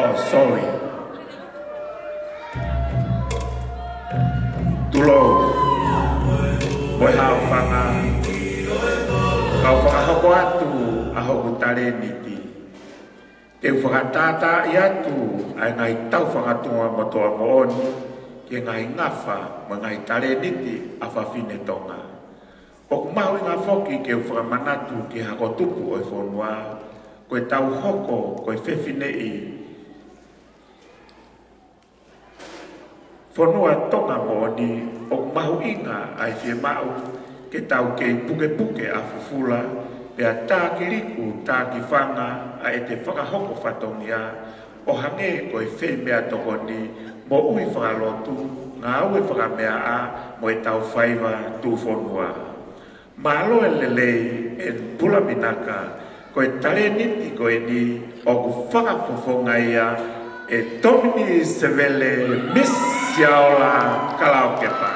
Oh, sorry. Tulo. Oi, hau whanga. Hau whanga hoko atu a hoko tare niti. Te whakatata i atu ai ngai tau whangatunga matoa mooni ke ngai ngafa ma ngai tare niti a whawhine tonga. O kumau i ngā whoki ke whakamanatu ke hako tupu oi e whonua koe tau hoko koe whewhine i fonua tonga mo ni o mahu inga a he mau ke tau ke puke puke a fufula pe a tā ki riku tā ki whanga a e te whakahoko whatongia o hange ko e whee mea toko ni mo ui whakalotu ngā ui whakamea a mo e tau whaiwa tū fonua. Mā loe lelei e pula minaka ko e tare niti ko e ni o ku whakapofonga ia e Tomini Sevele Miss Jauhlah kalau kita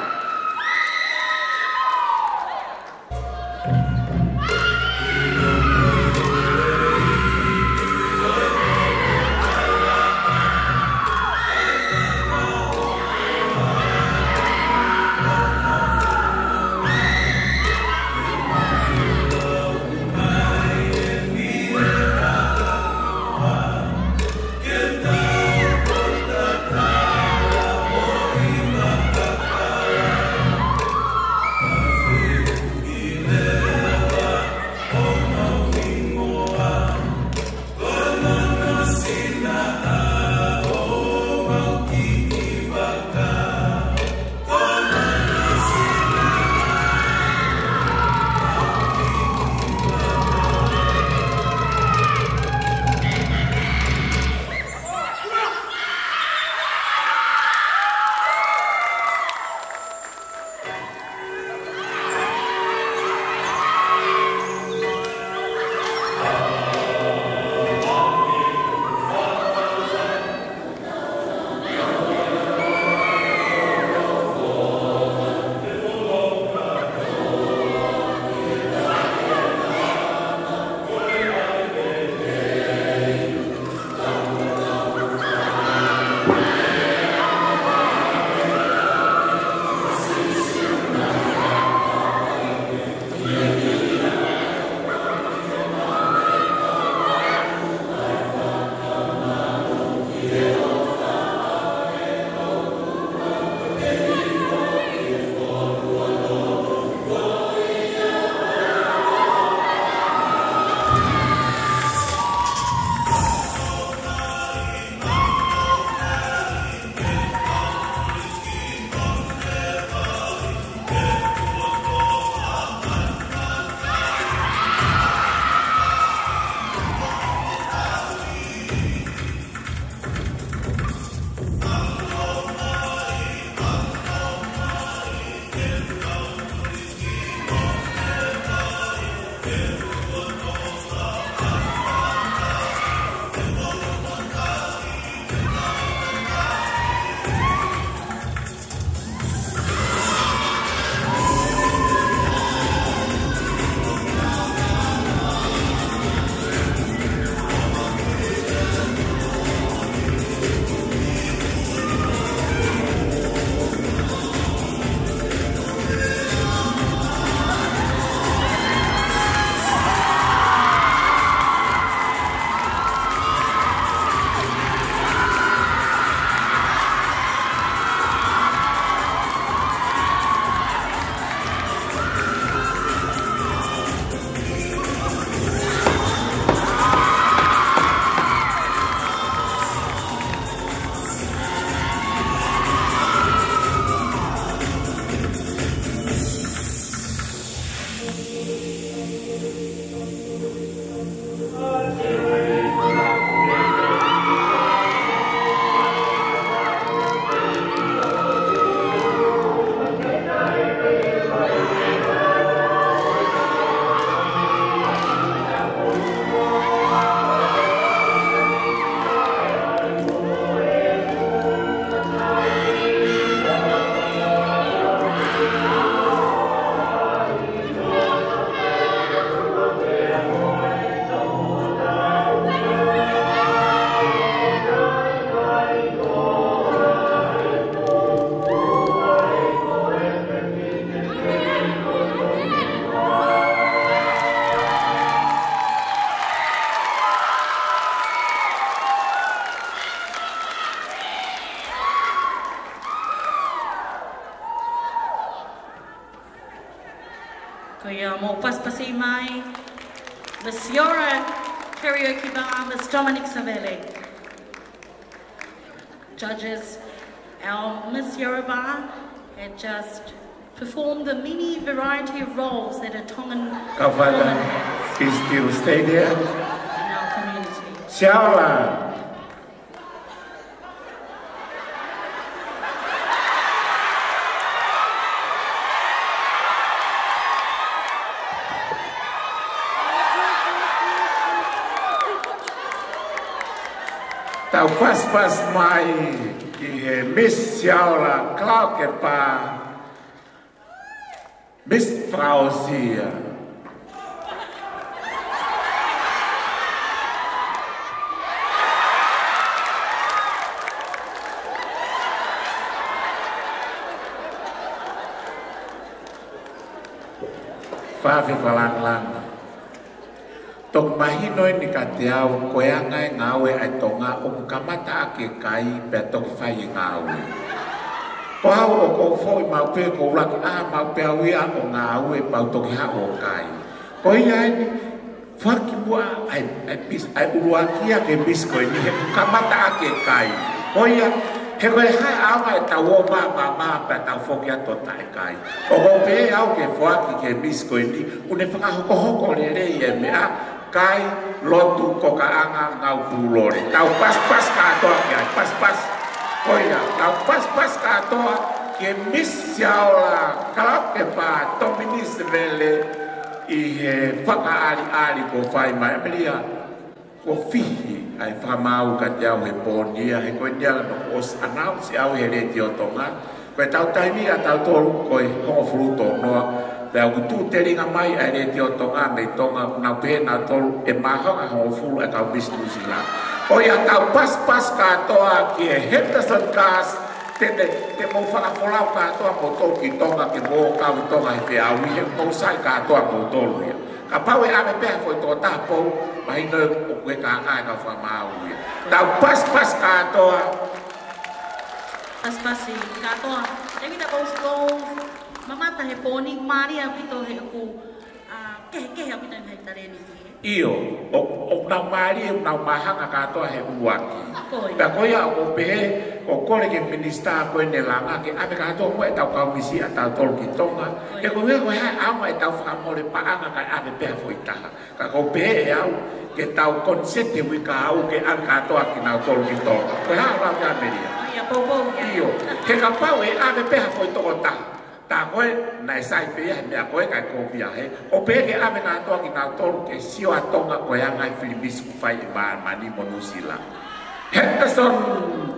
mo Mai, Miss Yora Karaoke Bar, Miss Dominic Savelle. Judges, our Miss Yora Bar had just performed the many variety of roles that a Tongan Kawhata is still stay there. In our community. Xiaolan. Tal quas pas mai eh, missiau claro que pa misstrausia. Fafi falar lan. Tok mahi noi ni ka te au koeanga e ngāwe ai tonga o kukamata ake kai pe tok fai e ngāwe. Ko hau o kou fōi mau pē kou raki a mau pē au ia o ngāwe pau toki ha o kai. Ko i ai e ni whaki mua ai, ai, ai, ai ake pis koi ni he kukamata ake kai. Ko i ai he koe hai awa e tau o mā mā mā pē tau fōki ato tae kai. O kou pē au ke whaki ke pis koi ni une whakahoko hoko le rei e me a ah, kai lotu koka anga ngau bulore tau pas-pas ka atoa kia ya, pas-pas koina ya, tau pas-pas ka atoa ke misiaola kalap ke pa to minisrele i he ali ali ko fai mai melia ko fihi ai whamau ka te au he pōnia he ko nia no os anau si au he re tio tonga koe tau taimi a tau toru koe hongofuru fruto noa Le au tu te ringa mai a re te o tonga me tonga na pena tolu e maha a hao fulu e kau bistusi la. Oi a kau pas pas katoa ki e hetasat kas te te te mou whana folau katoa mo tou ki tonga ke mou kau tonga he pe au ihe mou sai katoa mo tolu ia. Ka pau e ame pēha koe tō tāpou, mai nō o koe ka ngā e ka whā māu ia. Tau pas pas katoa. Pas pas i katoa. Evita pou stou mamata he pōni, māri a pito he ku, kehe kehe a pito he tare ni ki Iyo, o na māri e na mahanga katoa he uaki. Pea koi a o pehe, o kore ke minista a koe ne langa ke ame katoa mua e tau kaumisi a tau tolu ki tonga. E koi mea koi hae ama e tau whakamore pa kai ame pehe fo Ka koi pehe e au, ke tau konsete mui ka au ke ame katoa ki nau tolu ki tonga. Koi hae rau ke ameria. Iyo, ke ka pau e ame pehe fo taha ta koe na e sai pe ia mea koe kai kovia he o pe ke ame na toa ki ngau toru ke sio atonga koe angai filibis kufai i maa mani mo nusila Henderson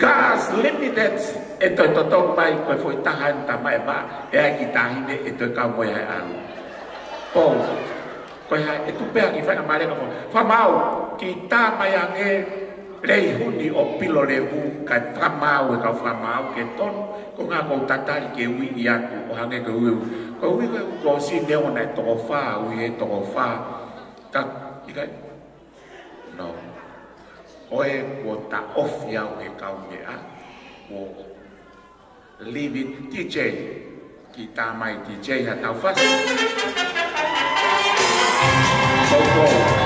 Gas Limited e toi toto mai koe foi taha ni tama e maa e ai ki tahine e toi kau moe hai aru o koe hai e tupea ki whaka marenga fo fa mau ki tama yang e lei huni o pilo levu kai whamau e ka whamau ke tono ko ngā kou tatari ke ui i atu o hange ka uiu ka ui ka ko si neo nei toko whā ui e toko whā ka ikai no oe ko ta ofi au e kau mea o leave it DJ ki tā mai DJ ha tau whasi Go, go.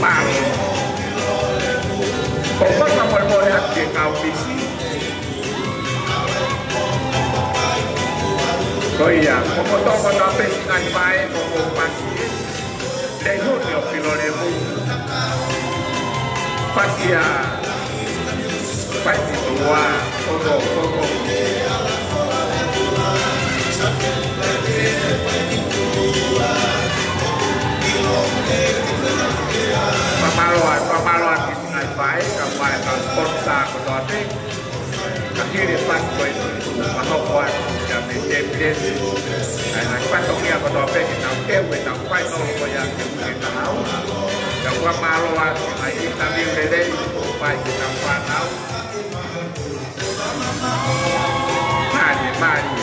Mami. Comporta polvora de caufici. Oia, comporta polvora de caufici, como pasi. Dejuni o filoremu. Pasia. Pasi tua, como, como. transporta con los Kakiri pan koi pato koi ya me te pres ai ai pato kia pato pe ki tau te we tau pai no ko ya ke mu ke tau ya kwa malo wa ai ki ta mi re re pai ki tau pa tau Mari, mari.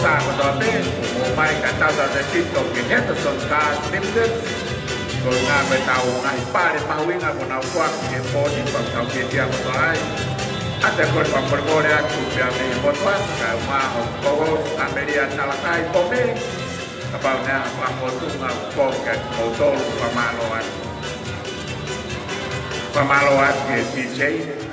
sabadote, umay cantata de tito que neto son ca timdet, con nga me tau nga ipare pawing ako na uwak ni poni pag tau kitiya ko to ay. At ako pang permore at kupya ni Botwan, kaya mga Hong Kong, Ameria talakay po me, kapag na ako ang motong nga upong kaya kotol pamaloan. Pamaloan kaya DJ,